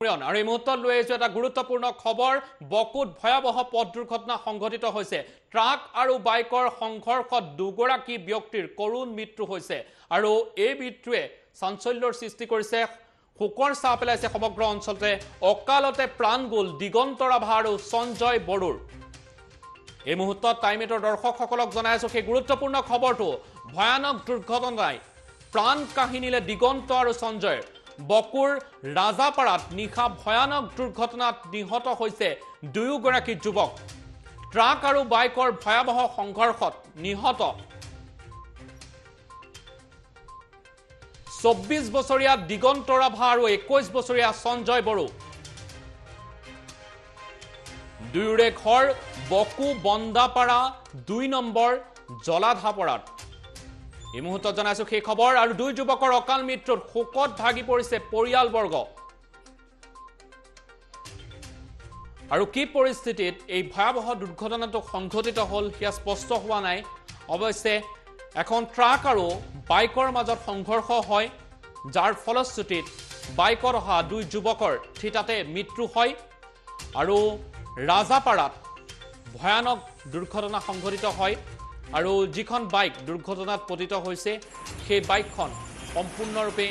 আৰু এই মুহূৰ্তত লৈ আহিছো এটা গুৰুত্বপূৰ্ণ খবৰ। বকুত ভয়াৱহ পথ দুৰ্ঘটনা সংঘটিত হৈছে। ট্ৰাক আৰু বাইকৰ সংঘৰ্ষত দুগৰাকী ব্যক্তিৰ কৰুণ মৃত্যু হৈছে। আৰু এই মৃত্যুৱে চাঞ্চল্যৰ সৃষ্টি কৰিছে। শোকৰ চাহ পেলাইছে সমগ্ৰ অঞ্চলতে। অকালতে প্ৰাণ গ'ল দিগন্ত ৰাভা আৰু সঞ্জয় বড়োৰ। এই মুহূৰ্তত টাইমেটৰ দৰ্শকসকলক জনাই আছো সেই গুৰুত্বপূৰ্ণ খবৰটো। ভয়ানক দুৰ্ঘটনাই প্ৰাণ কাহিনীলে দিগন্ত আৰু সঞ্জয় বকুৰ ৰাজাপাৰাত নিশা ভয়ানক দুৰ্ঘটনাত নিহত হৈছে দুয়োগৰাকী যুৱক। ট্ৰাক আৰু বাইকৰ ভয়াৱহ সংঘৰ্ষত নিহত। চৌব্বিছ বছৰীয়া দিগন্ত ৰাভা আৰু একৈছ বছৰীয়া সঞ্জয় বড়ো। দুয়োৰে ঘৰ বকু বন্দাপাৰা দুই নম্বৰ জলাধাপৰাত। এই মুহূৰ্তত জনাইছো সেই খবৰ আৰু দুই যুৱকৰ অকাল মৃত্যুত শোকত ভাগি পৰিছে পৰিয়ালবৰ্গ। আৰু কি পৰিস্থিতিত এই ভয়াৱহ দুৰ্ঘটনাটো সংঘটিত হ'ল সেয়া স্পষ্ট হোৱা নাই। অৱশ্যে এখন ট্ৰাক আৰু বাইকৰ মাজত সংঘৰ্ষ হয় যাৰ ফলশ্ৰুতিত বাইকত অহা দুই যুৱকৰ থিতাতে মৃত্যু হয় আৰু ৰাজাপাৰাত ভয়ানক দুৰ্ঘটনা সংঘটিত হয়। আৰু যিখন বাইক দুৰ্ঘটনাত পতিত হৈছে সেই বাইকখন সম্পূৰ্ণৰূপে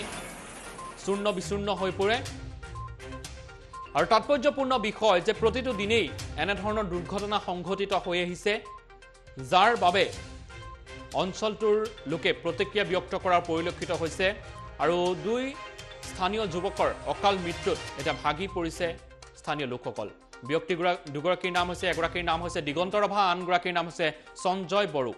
চূৰ্ণ বিচূৰ্ণ হৈ পৰে। আৰু তাৎপৰ্যপূৰ্ণ বিষয় যে প্ৰতিটো দিনেই এনেধৰণৰ দুৰ্ঘটনা সংঘটিত হৈ আহিছে যাৰ বাবে অঞ্চলটোৰ লোকে প্ৰতিক্ৰিয়া ব্যক্ত কৰাৰ পৰিলক্ষিত হৈছে আৰু দুই স্থানীয় যুৱকৰ অকাল মৃত্যুত এতিয়া ভাগি পৰিছে স্থানীয় লোকসকল। ব্যক্তিগৰা দুগৰাকীৰ নাম হৈছে এগৰাকীৰ নাম হৈছে দিগন্ত ৰভা আনগৰাকীৰ নাম হৈছে সঞ্জয় বড়ো।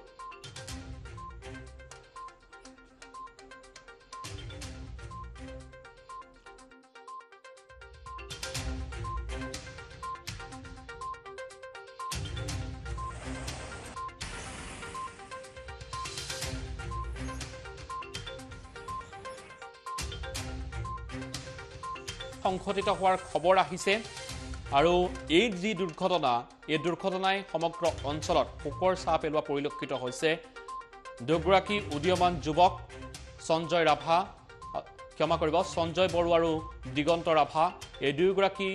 সংঘটিত হোৱাৰ খবৰ আহিছে। আৰু এই যি দুৰ্ঘটনা এই দুৰ্ঘটনাই সমগ্ৰ অঞ্চলত শোকৰ চাহ পেলোৱা পৰিলক্ষিত হৈছে। দুগৰাকী উদীয়মান যুৱক সঞ্জয় ৰাভা ক্ষমা কৰিব সঞ্জয় বড়ো আৰু দিগন্ত ৰাভা এই দুয়োগৰাকী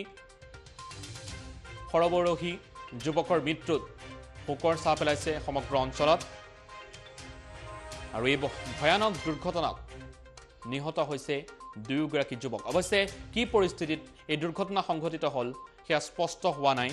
সৰবৰহী যুৱকৰ মৃত্যুত শোকৰ চাহ পেলাইছে সমগ্ৰ অঞ্চলত। আৰু এই ভয়ানক দুৰ্ঘটনাত নিহত হৈছে দুয়োগৰাকী যুৱক। অৱশ্যে কি পৰিস্থিতিত এই দুৰ্ঘটনা সংঘটিত হ'ল সেয়া স্পষ্ট হোৱা নাই।